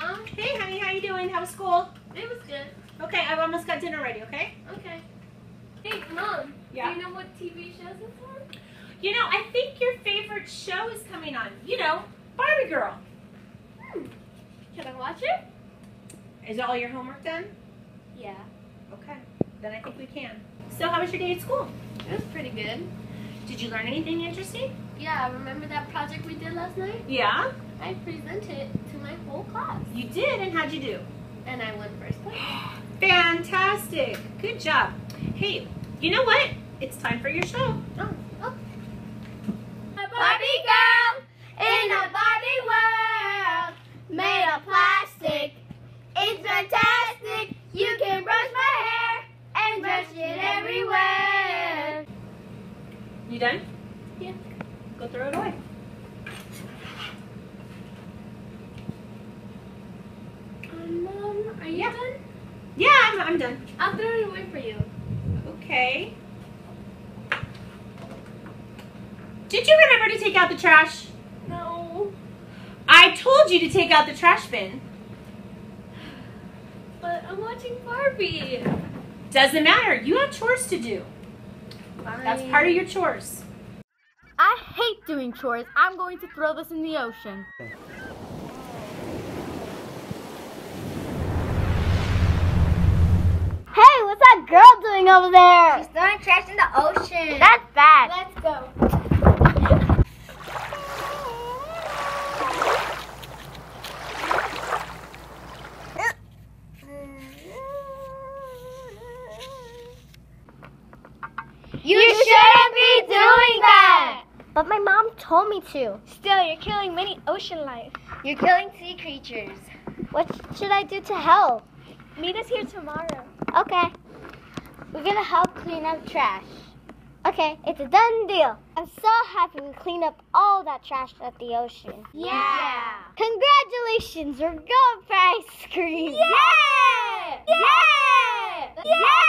Mom. Hey, honey. How you doing? How was school? It was good. Okay, I've almost got dinner ready, okay? Okay. Hey, Mom. Yeah? Do you know what TV shows it's on? You know, I think your favorite show is coming on. You know, Barbie Girl. Hmm. Can I watch it? Is all your homework done? Yeah. Okay. Then I think we can. So how was your day at school? It was pretty good. Did you learn anything interesting? Yeah, remember that project we did last night? Yeah. I presented my whole class. You did, and how'd you do? And I won first place. Fantastic. Good job. Hey, you know what? It's time for your show. Oh, oh. A Barbie girl in a Barbie world made of plastic. It's fantastic. You can brush my hair and brush it everywhere. You done? Yeah. Go throw it away. Um, Mom, are you Yeah. done? Yeah, I'm, I'm done. I'll throw it away for you. Okay. Did you remember to take out the trash? No. I told you to take out the trash bin. But I'm watching Barbie. Doesn't matter. You have chores to do. That's part of your chores. I hate doing chores. I'm going to throw this in the ocean. Hey, what's that over there? She's throwing trash in the ocean. That's bad. Let's go. You shouldn't be doing that. But my mom told me to. Still, you're killing many ocean life. You're killing sea creatures. What should I do to help? Meet us here tomorrow. Okay. We're going to help clean up trash. Okay, it's a done deal. I'm so happy we cleaned up all that trash at the ocean. Yeah! Congratulations, we're going for ice cream! Yeah! Yeah! Yeah! yeah. yeah.